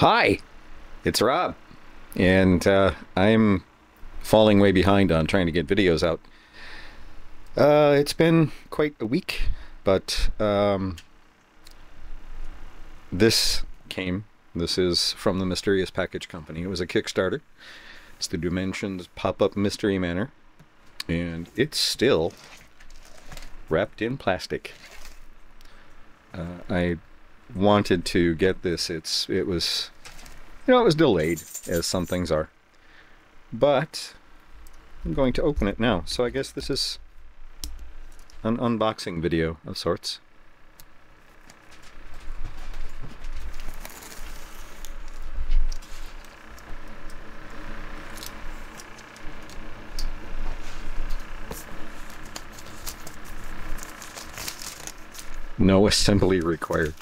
Hi, it's Rob, and uh, I'm falling way behind on trying to get videos out. Uh, it's been quite a week, but um, this came. This is from the Mysterious Package Company. It was a Kickstarter. It's the Doomensions Pop-Up Mystery Manor, and it's still wrapped in plastic. Uh, I wanted to get this. It's it was you know it was delayed as some things are. But I'm going to open it now. So I guess this is an unboxing video of sorts. No assembly required.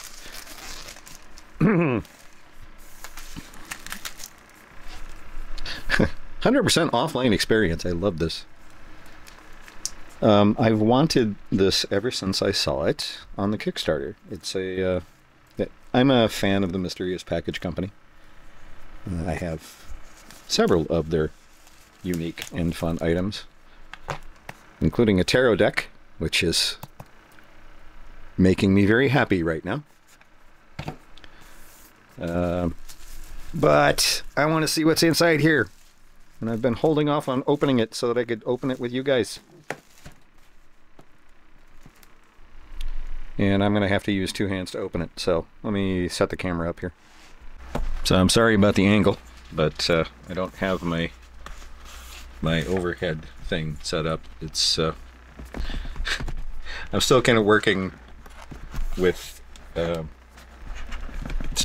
Hundred percent offline experience. I love this. Um, I've wanted this ever since I saw it on the Kickstarter. It's a. Uh, I'm a fan of the Mysterious Package Company. Uh, I have several of their unique and fun items, including a tarot deck, which is making me very happy right now. Uh, but I want to see what's inside here. And I've been holding off on opening it so that I could open it with you guys. And I'm going to have to use two hands to open it. So let me set the camera up here. So I'm sorry about the angle, but uh, I don't have my my overhead thing set up. It's uh, I'm still kind of working with uh,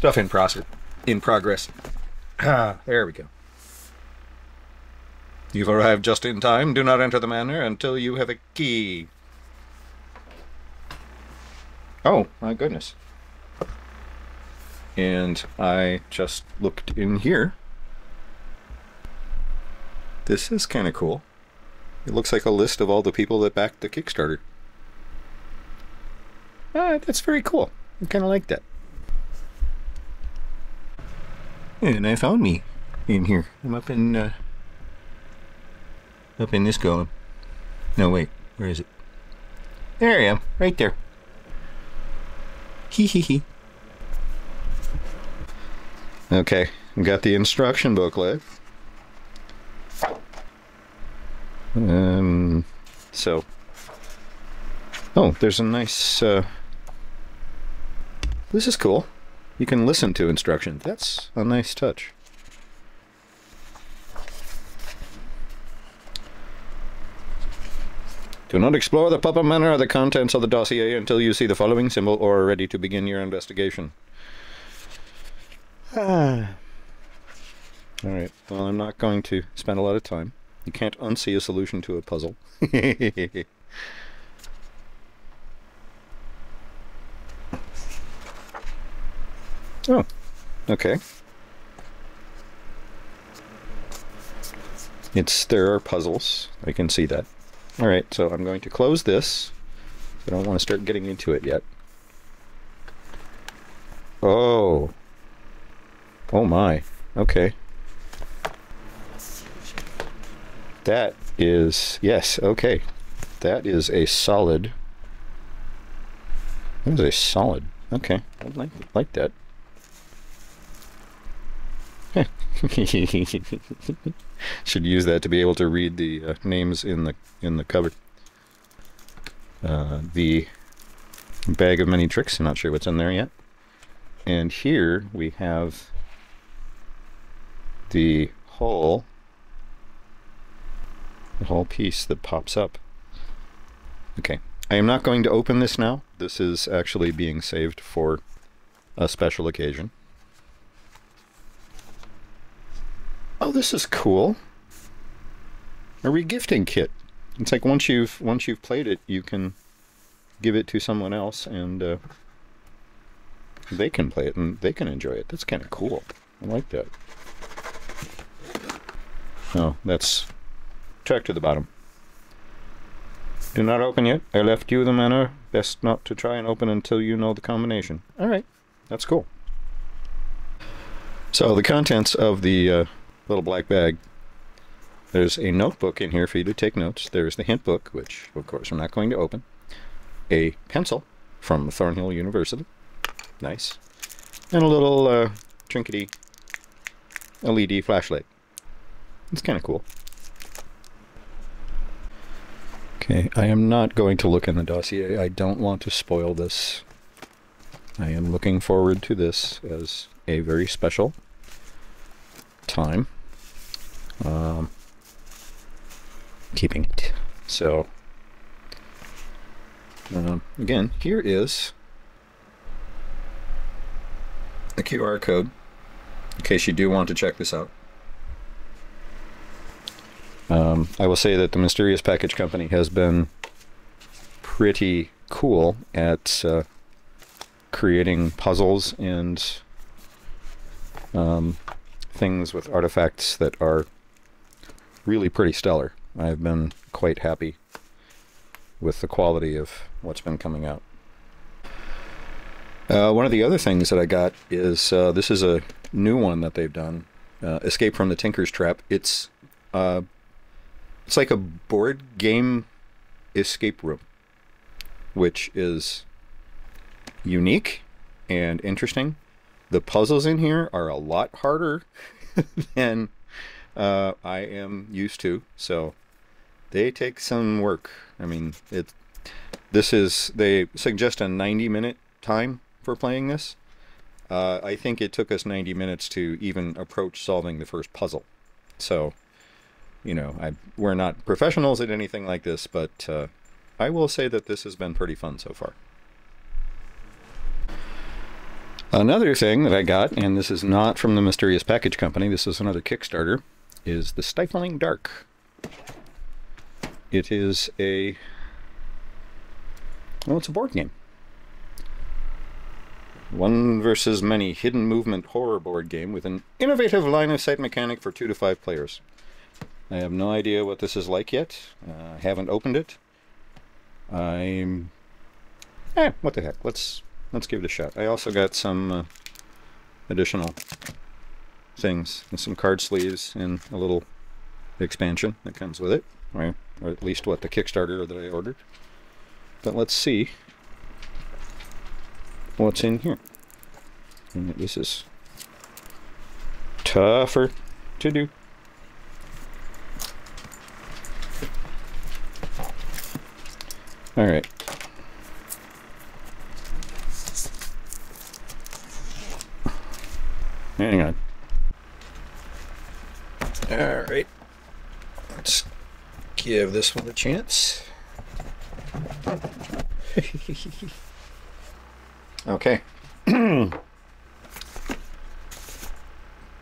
stuff in process in progress. Ah, there we go. You've arrived just in time. Do not enter the manor until you have a key. Oh, my goodness. And I just looked in here. This is kind of cool. It looks like a list of all the people that backed the Kickstarter. Ah, that's very cool. I kind of like that. And I found me in here. I'm up in, uh, up in this golem. No, wait. Where is it? There I am. Right there. Hee hee hee. Okay. Got the instruction booklet. Um, so. Oh, there's a nice, uh, this is cool. You can listen to instructions. That's a nice touch. Do not explore the puppet manor or the contents of the dossier until you see the following symbol or are ready to begin your investigation. Ah. Alright, well I'm not going to spend a lot of time. You can't unsee a solution to a puzzle. Oh, okay. It's there are puzzles. I can see that. All right, so I'm going to close this. I don't want to start getting into it yet. Oh. Oh my. Okay. That is yes, okay. That is a solid. That is a solid. Okay. I like like that. Should use that to be able to read the uh, names in the in the cover. Uh, the bag of many tricks. I'm not sure what's in there yet. And here we have the whole the whole piece that pops up. Okay. I am not going to open this now. This is actually being saved for a special occasion. Oh, this is cool. A regifting kit. It's like once you've once you've played it, you can give it to someone else, and uh, they can play it and they can enjoy it. That's kind of cool. I like that. Oh, that's track to the bottom. Do not open yet. I left you the manor. Best not to try and open until you know the combination. Alright, that's cool. So the contents of the uh, little black bag. There's a notebook in here for you to take notes. There's the hint book, which of course I'm not going to open. A pencil from Thornhill University. Nice. And a little uh, trinkety LED flashlight. It's kind of cool. Okay, I am not going to look in the dossier. I don't want to spoil this. I am looking forward to this as a very special time. Um, keeping it. So, um, again, here is the QR code in case you do want to check this out. Um, I will say that the Mysterious Package Company has been pretty cool at uh, creating puzzles and um, things with artifacts that are really pretty stellar. I've been quite happy with the quality of what's been coming out. Uh, one of the other things that I got is uh, this is a new one that they've done, uh, Escape from the Tinker's Trap. It's uh, it's like a board game escape room, which is unique and interesting. The puzzles in here are a lot harder than uh, I am used to, so they take some work. I mean, it. This is they suggest a 90 minute time for playing this. Uh, I think it took us 90 minutes to even approach solving the first puzzle. So you know, I we're not professionals at anything like this, but uh, I will say that this has been pretty fun so far. Another thing that I got, and this is not from the Mysterious Package Company, this is another Kickstarter, is The Stifling Dark. It is a, well, it's a board game. One versus many hidden movement horror board game with an innovative line of sight mechanic for two to five players. I have no idea what this is like yet. Uh, I haven't opened it. I'm... Eh, what the heck. Let's let's give it a shot. I also got some uh, additional things, and some card sleeves, and a little expansion that comes with it. Or, or at least what the Kickstarter that I ordered. But let's see what's in here. And this is tougher to do. All right. Hang on. All right. Give this one a chance. okay.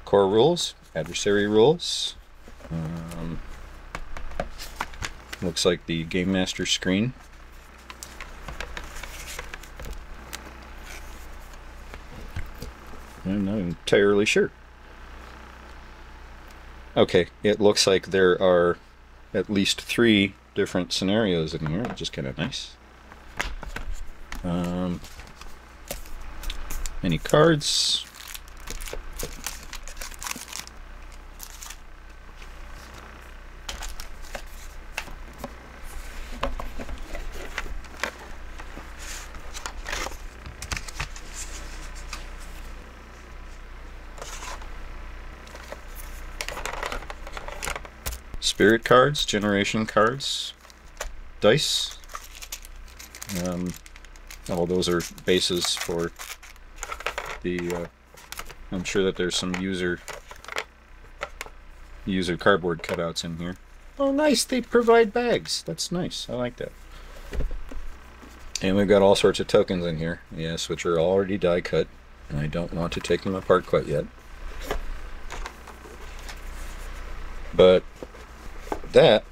Core rules, adversary rules. Um, looks like the Game Master screen I'm not entirely sure. Okay, it looks like there are at least three different scenarios in here, which is kind of nice. Um, any cards? Spirit cards, generation cards, dice. Um, all those are bases for the. Uh, I'm sure that there's some user user cardboard cutouts in here. Oh, nice! They provide bags. That's nice. I like that. And we've got all sorts of tokens in here, yes, which are already die cut, and I don't want to take them apart quite yet. But that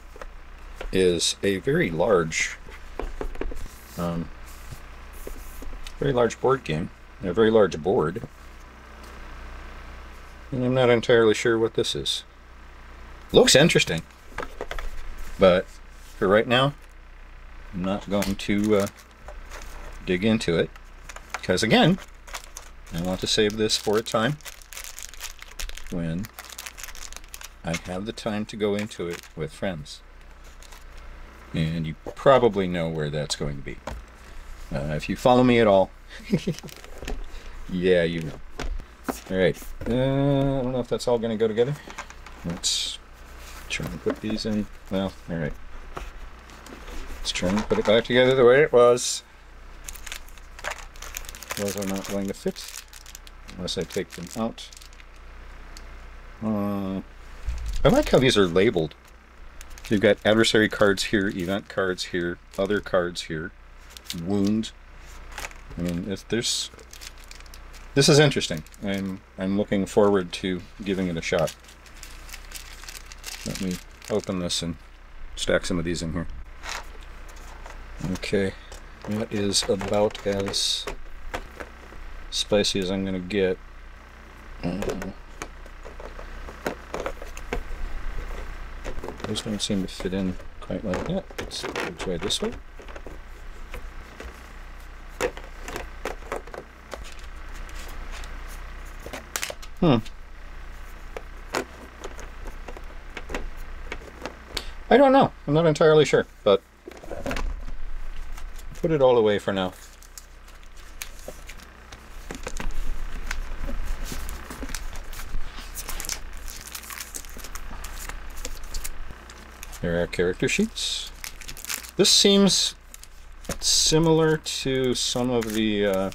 is a very large, um, very large board game, a very large board. And I'm not entirely sure what this is. Looks interesting, but for right now, I'm not going to uh, dig into it because again, I want to save this for a time when I have the time to go into it with friends. And you probably know where that's going to be. Uh, if you follow me at all, yeah, you know. All right. Uh, I don't know if that's all going to go together. Let's try and put these in. Well, all right. Let's try and put it back together the way it was. Those are not going to fit unless I take them out. Uh, I like how these are labeled. You've got adversary cards here, event cards here, other cards here, wound. I mean, if there's this is interesting. I'm I'm looking forward to giving it a shot. Let me open this and stack some of these in here. Okay, that is about as spicy as I'm gonna get. Uh, those don't seem to fit in quite like that. Let's try this way. Hmm. I don't know. I'm not entirely sure, but put it all away for now. There are character sheets. This seems similar to some of the uh,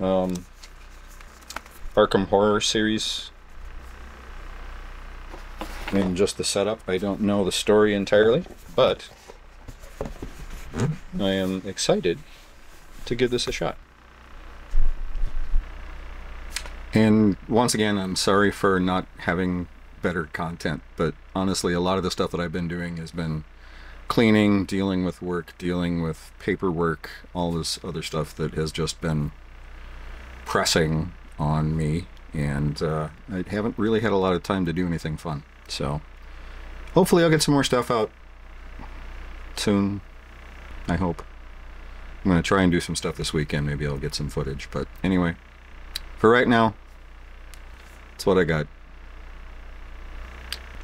um, Arkham Horror series. I mean, just the setup. I don't know the story entirely, but I am excited to give this a shot. And once again, I'm sorry for not having better content, but honestly, a lot of the stuff that I've been doing has been cleaning, dealing with work, dealing with paperwork, all this other stuff that has just been pressing on me, and uh, I haven't really had a lot of time to do anything fun. So hopefully, I'll get some more stuff out soon. I hope. I'm going to try and do some stuff this weekend. Maybe I'll get some footage. But anyway, for right now, that's what I got.